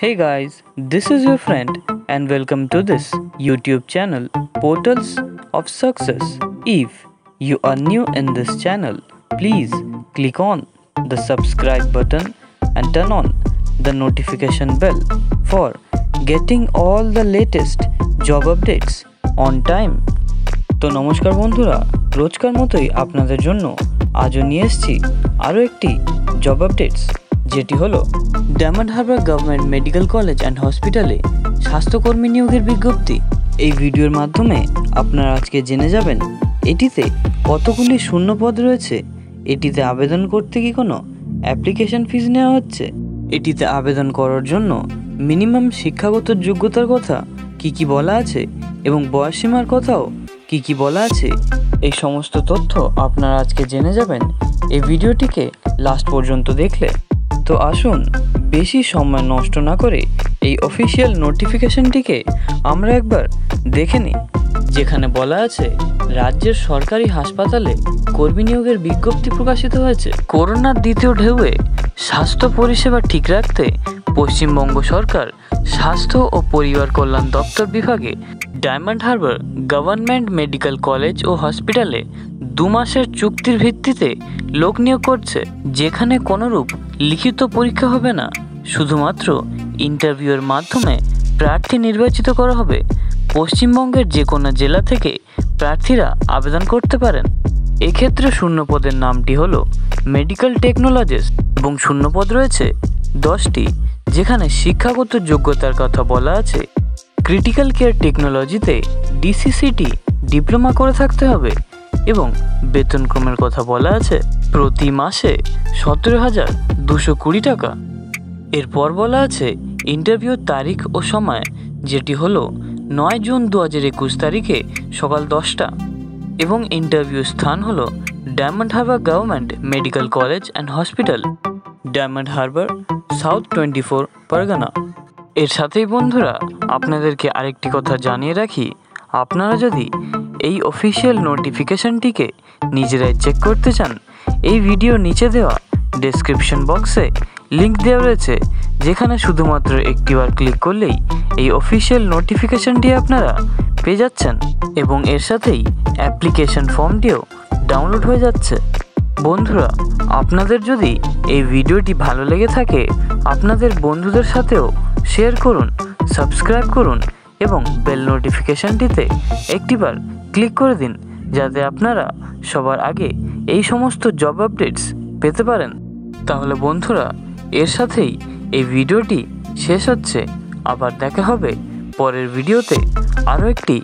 Hey guys, this is your friend and welcome to this YouTube channel Portals of Success. If you are new in this channel, please click on the subscribe button and turn on the notification bell for getting all the latest job updates on time. তো নমস্কার বন্ধুরা রোজকার মতোই আপনাদের জন্য আজও নিয়ে এসেছি আরও একটি জব আপডেটস যেটি হলো Diamond Harbour government medical college and হসপিটালে স্বাস্থ্যকর্মী নিয়োগের বিজ্ঞপ্তি। এই ভিডিওর মাধ্যমে আপনারা আজকে জেনে যাবেন, এটিতে কতগুলি শূন্য পদ রয়েছে। এটিতে আবেদন করতে কি কোনো অ্যাপ্লিকেশন ফিজ নেওয়া হচ্ছে? এটিতে আবেদন করার জন্য মিনিমাম শিক্ষাগত যোগ্যতার কথা কি কি বলা আছে এবং বয়সীমার কথাও কি কি বলা আছে? এই সমস্ত তথ্য আপনারা আজকে জেনে যাবেন। এই ভিডিওটিকে লাস্ট পর্যন্ত দেখলে তো আসুন, বেশি সময় নষ্ট না করে এই অফিসিয়াল নোটিফিকেশনটিকে আমরা একবার দেখে নিই। যেখানে বলা আছে, রাজ্যের সরকারি হাসপাতালে কর্মী নিয়োগের বিজ্ঞপ্তি প্রকাশিত হয়েছে। করোনার দ্বিতীয় ঢেউয়ে স্বাস্থ্য পরিষেবা ঠিক রাখতে পশ্চিমবঙ্গ সরকার স্বাস্থ্য ও পরিবার কল্যাণ দপ্তর বিভাগে Diamond Harbour government medical college ও হসপিটালে দু মাসের চুক্তির ভিত্তিতে লোক নিয়োগ করছে, যেখানে কোনোরূপ লিখিত পরীক্ষা হবে না। শুধুমাত্র ইন্টারভিউয়ের মাধ্যমে প্রার্থী নির্বাচিত করা হবে। পশ্চিমবঙ্গের যে কোনো জেলা থেকে প্রার্থীরা আবেদন করতে পারেন। এক্ষেত্রে শূন্যপদের নামটি হলো মেডিকেল টেকনোলজিস্ট এবং শূন্যপদ রয়েছে দশটি, যেখানে শিক্ষাগত যোগ্যতার কথা বলা আছে। ক্রিটিক্যাল কেয়ার টেকনোলজিতে ডিসিসিটি ডিপ্লোমা করে থাকতে হবে এবং বেতনক্রমের কথা বলা আছে, প্রতি মাসে সতেরো হাজার দুশো কুড়ি টাকা। এরপর বলা আছে, ইন্টারভিউর তারিখ ও সময়, যেটি হলো নয় জুন দু হাজার একুশ তারিখে সকাল দশটা। এবং ইন্টারভিউ স্থান হলো Diamond Harbour government medical college and hospital, Diamond Harbour, south twenty four Pargana. এর সাথেই বন্ধুরা, আপনাদেরকে আরেকটি কথা জানিয়ে রাখি, আপনারা যদি এই অফিসিয়াল নোটিফিকেশনটিকে নিজেরাই চেক করতে চান, এই ভিডিও নিচে দেওয়া ডেসক্রিপশন বক্সে লিঙ্ক দেওয়া রয়েছে, যেখানে শুধুমাত্র একটিবার ক্লিক করলেই এই অফিসিয়াল নোটিফিকেশনটি আপনারা পেয়ে যাচ্ছেন এবং এর সাথেই অ্যাপ্লিকেশন ফর্মটিও ডাউনলোড হয়ে যাচ্ছে। বন্ধুরা, আপনাদের যদি এই ভিডিওটি ভালো লেগে থাকে, আপনাদের বন্ধুদের সাথেও শেয়ার করুন সাবস্ক্রাইব করুন এবং বেল নোটিফিকেশনটিতে একটিবার ক্লিক করে দিন, যাতে আপনারা সবার আগে এই সমস্ত জব আপডেটস পেতে পারেন। তাহলে বন্ধুরা, এর সাথেই এই ভিডিওটি শেষ হচ্ছে। আবার দেখা হবে পরের ভিডিওতে আরও একটি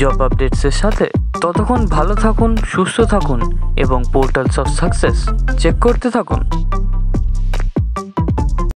জব আপডেটসের সাথে। ততক্ষণ ভালো থাকুন, সুস্থ থাকুন এবং পোর্টালস অফ সাকসেস চেক করতে থাকুন।